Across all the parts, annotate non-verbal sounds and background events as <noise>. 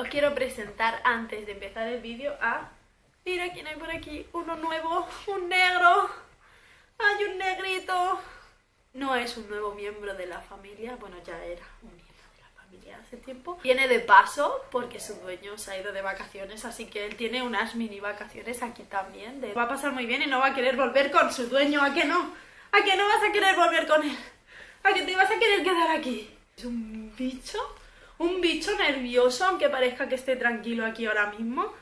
Os quiero presentar antes de empezar el vídeo a... Mira quién hay por aquí, uno nuevo, un negro. Hay un negrito. No es un nuevo miembro de la familia, bueno ya era un miembro de la familia hace tiempo. Viene de paso porque su dueño se ha ido de vacaciones, así que él tiene unas mini vacaciones aquí también. Va a pasar muy bien y no va a querer volver con su dueño, ¿a qué no? ¿A qué no vas a querer volver con él? ¿A qué te vas a querer quedar aquí? Es un bicho, un bicho nervioso, aunque parezca que esté tranquilo aquí ahora mismo.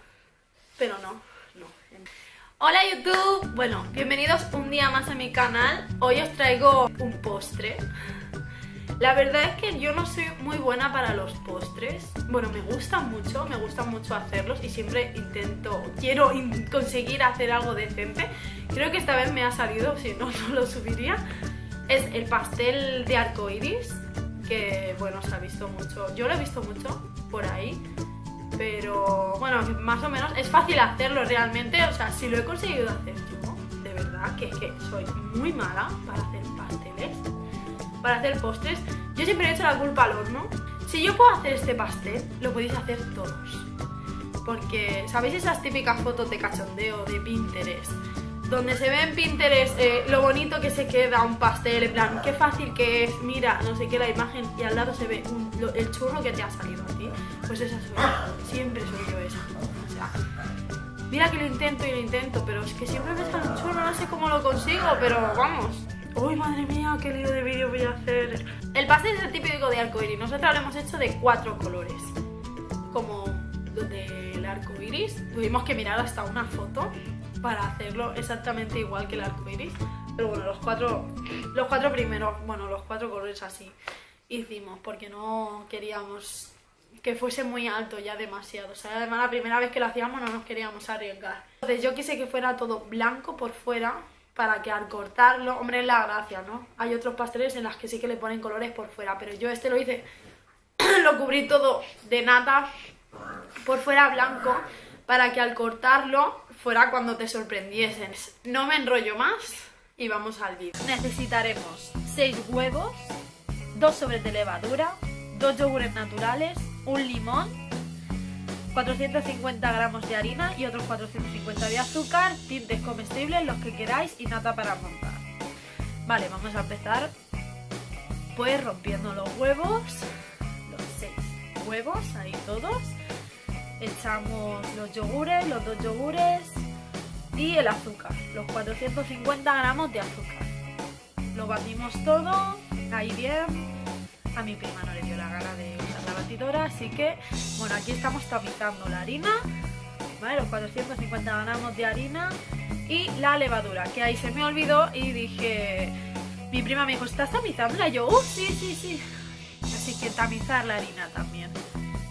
Pero no, no. Hola YouTube, bueno, bienvenidos un día más a mi canal. Hoy os traigo un postre. La verdad es que yo no soy muy buena para los postres. Bueno, me gustan mucho, me gusta mucho hacerlos y siempre intento, quiero conseguir hacer algo decente. Creo que esta vez me ha salido, si no, <laughs> no lo subiría. Es el pastel de arcoiris, que bueno, se ha visto mucho. Yo lo he visto mucho por ahí, pero bueno, más o menos es fácil hacerlo realmente. O sea, si lo he conseguido hacer yo, de verdad que, que soy muy mala para hacer pasteles para hacer postres, yo siempre he hecho la culpa al horno. Si yo puedo hacer este pastel, lo podéis hacer todos. Porque, ¿sabéis esas típicas fotos de cachondeo de Pinterest? Donde se ve en Pinterest eh, lo bonito que se queda un pastel, en plan, qué fácil que es, mira, no sé qué, la imagen, y al lado se ve el churro que te ha salido a ti. Pues esa soy yo, siempre soy yo esa. O sea, mira que lo intento y lo intento, pero es que siempre me sale un churro, no sé cómo lo consigo, pero vamos, ¡Uy, madre mía! ¡Qué lío de vídeo voy a hacer! El pastel es el típico de arcoiris. Nosotros lo hemos hecho de cuatro colores. Como los del arcoiris. Tuvimos que mirar hasta una foto para hacerlo exactamente igual que el arcoiris. Pero bueno, los cuatro, los cuatro primeros, bueno, los cuatro colores así hicimos. Porque no queríamos que fuese muy alto ya demasiado. O sea, además la primera vez que lo hacíamos no nos queríamos arriesgar. Entonces yo quise que fuera todo blanco por fuera para que al cortarlo, hombre, es la gracia, ¿no? Hay otros pasteles en las que sí que le ponen colores por fuera, pero yo este lo hice, <clears throat> lo cubrí todo de nata por fuera blanco para que al cortarlo fuera cuando te sorprendiesen. No me enrollo más y vamos al vídeo. Necesitaremos 6 huevos, 2 sobres de levadura, 2 yogures naturales, un limón, 450 gramos de harina y otros 450 de azúcar, tintes comestibles, los que queráis y nata para montar. Vale, vamos a empezar pues rompiendo los huevos, los 6 huevos, ahí todos. Echamos los yogures, los dos yogures y el azúcar, los 450 gramos de azúcar. Lo batimos todo, ahí bien. A mi prima no le dio la gana de así que, bueno, aquí estamos tamizando la harina, ¿vale? Los 450 gramos de harina y la levadura, que ahí se me olvidó y dije, mi prima me dijo, ¿estás tamizándola? Yo, ¡uh, sí, sí, sí! Así que tamizar la harina también.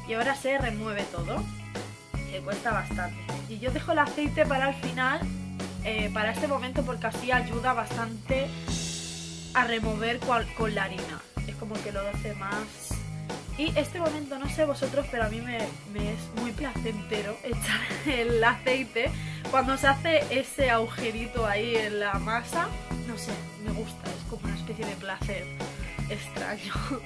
Y ahora se remueve todo, que cuesta bastante. Y yo dejo el aceite para el final, eh, para este momento, porque así ayuda bastante a remover con la harina. Es como que lo hace más y este momento, no sé vosotros, pero a mí me, es muy placentero <laughs> echar el aceite cuando se hace ese agujerito ahí en la masa. No sé, me gusta, es como una especie de placer extraño. <laughs>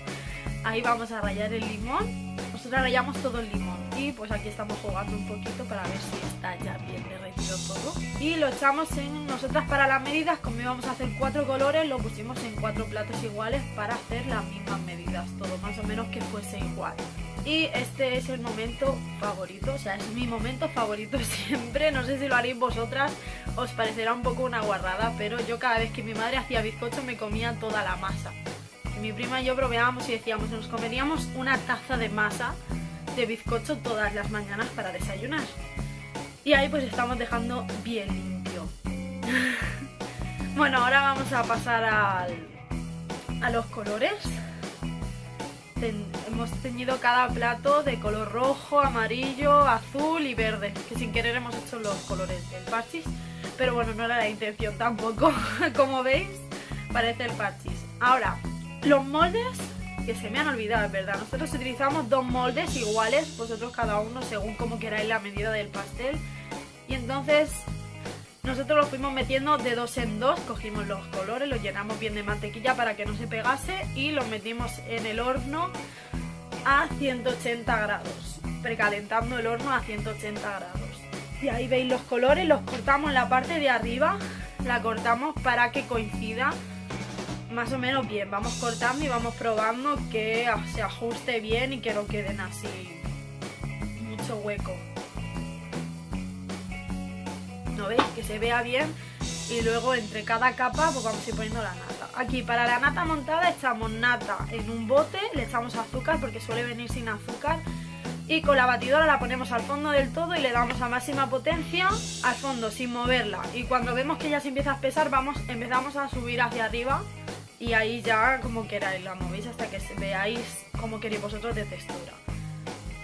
Ahí vamos a rallar el limón. Nosotros rayamos todo el limón. Y pues aquí estamos jugando un poquito para ver si está ya bien derretido todo. Y lo echamos en nosotras para las medidas. Como íbamos a hacer cuatro colores, lo pusimos en cuatro platos iguales para hacer las mismas medidas. Todo más o menos que fuese igual. Y este es el momento favorito, o sea, es mi momento favorito <laughs> siempre. No sé si lo haréis vosotras, os parecerá un poco una guarrada, pero yo cada vez que mi madre hacía bizcocho me comía toda la masa mi prima y yo probábamos y decíamos, nos comeríamos una taza de masa de bizcocho todas las mañanas para desayunar. Y ahí pues estamos dejando bien limpio. <laughs> bueno, ahora vamos a pasar a los colores. hemos teñido cada plato de color rojo, amarillo, azul y verde. Que sin querer hemos hecho los colores del parchis. Pero bueno, no era la intención tampoco. <laughs> Como veis, parece el parchis. Ahora, los moldes, que se me han olvidado, es verdad. Nosotros utilizamos dos moldes iguales, vosotros cada uno según como queráis la medida del pastel. Y entonces nosotros lo fuimos metiendo de dos en dos, cogimos los colores, los llenamos bien de mantequilla para que no se pegase y los metimos en el horno a 180 grados, precalentando el horno a 180 grados. Y ahí veis los colores, los cortamos la parte de arriba, la cortamos para que coincida más o menos bien. Vamos cortando y vamos probando que se ajuste bien y que no queden así mucho hueco. ¿No veis? Que se vea bien y luego entre cada capa pues vamos a ir poniendo la nata. Aquí para la nata montada echamos nata en un bote, le echamos azúcar porque suele venir sin azúcar y con la batidora la ponemos al fondo del todo y le damos a máxima potencia al fondo sin moverla y cuando vemos que ya se empieza a espesar vamos, empezamos a subir hacia arriba y ahí ya como queráis la movéis hasta que veáis como queréis vosotros de textura.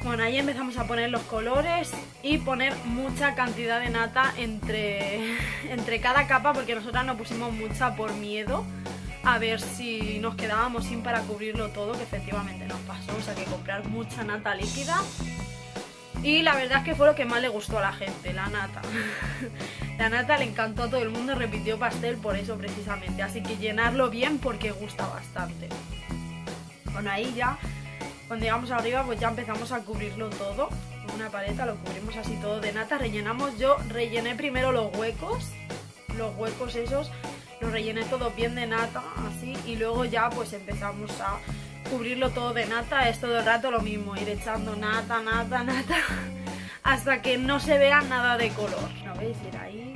Bueno, ahí empezamos a poner los colores y poner mucha cantidad de nata entre, <laughs> entre cada capa porque nosotras no pusimos mucha por miedo a ver si nos quedábamos sin para cubrirlo todo, que efectivamente nos pasó, o sea que comprar mucha nata líquida. Y la verdad es que fue lo que más le gustó a la gente, la nata. <laughs> la nata le encantó a todo el mundo, repitió pastel por eso precisamente, así que llenarlo bien porque gusta bastante. Bueno, ahí ya, cuando llegamos arriba, pues ya empezamos a cubrirlo todo. Una paleta lo cubrimos así todo de nata, rellenamos, yo rellené primero los huecos, los huecos esos lo rellené todo bien de nata, así, y luego ya pues empezamos a cubrirlo todo de nata, es todo el rato lo mismo, ir echando nata, nata, nata, <laughs> hasta que no se vea nada de color, ¿no veis? Ir ahí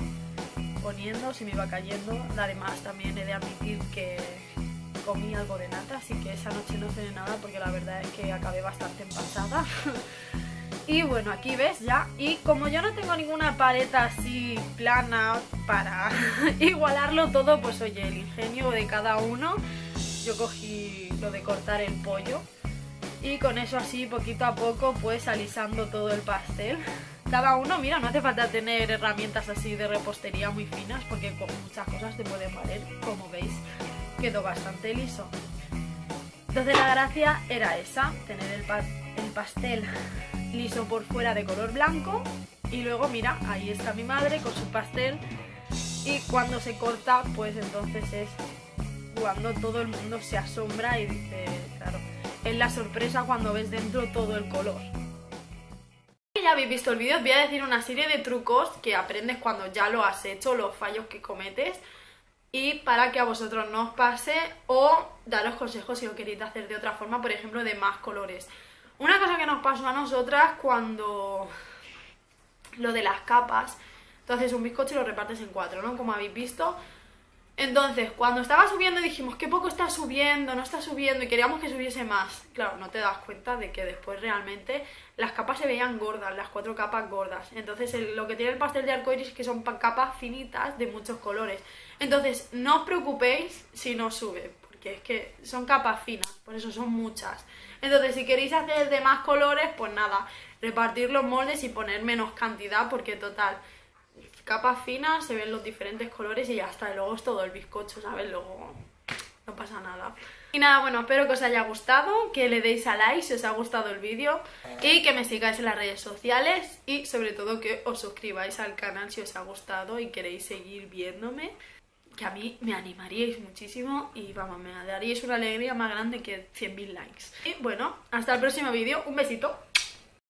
poniendo, si me iba cayendo, además también he de admitir que comí algo de nata, así que esa noche no cené nada porque la verdad es que acabé bastante empachada. <laughs> Y bueno, aquí ves ya. Y como yo no tengo ninguna paleta así plana para <laughs> igualarlo todo, pues oye, el ingenio de cada uno. Yo cogí lo de cortar el pollo. Y con eso así, poquito a poco, pues alisando todo el pastel. Cada uno, mira, no hace falta tener herramientas así de repostería muy finas, porque con muchas cosas te pueden valer. Como veis, quedó bastante liso. Entonces la gracia era esa, tener el, el pastel <laughs> liso por fuera de color blanco y luego mira, ahí está mi madre con su pastel y cuando se corta pues entonces es cuando todo el mundo se asombra y dice, claro, es la sorpresa cuando ves dentro todo el color. Ya habéis visto el vídeo, os voy a decir una serie de trucos que aprendes cuando ya lo has hecho, los fallos que cometes y para que a vosotros no os pase o daros consejos si lo queréis hacer de otra forma, por ejemplo de más colores. Una cosa que nos pasó a nosotras cuando lo de las capas, entonces un bizcocho lo repartes en cuatro, ¿no? Como habéis visto. Entonces, cuando estaba subiendo dijimos, qué poco está subiendo, no está subiendo y queríamos que subiese más. Claro, no te das cuenta de que después realmente las capas se veían gordas, las cuatro capas gordas. Entonces, lo que tiene el pastel de arcoiris es que son capas finitas de muchos colores. Entonces, no os preocupéis si no sube, porque es que son capas finas, por eso son muchas. Entonces, si queréis hacer de más colores, pues nada, repartir los moldes y poner menos cantidad, porque total, capas finas, se ven los diferentes colores y ya está. Y luego es todo el bizcocho, ¿sabes? Luego no pasa nada. Y nada, bueno, espero que os haya gustado, que le deis a like si os ha gustado el vídeo y que me sigáis en las redes sociales y sobre todo que os suscribáis al canal si os ha gustado y queréis seguir viéndome que a mí me animaríais muchísimo y vamos, me daríais una alegría más grande que 100.000 likes. Y bueno, hasta el próximo vídeo, un besito.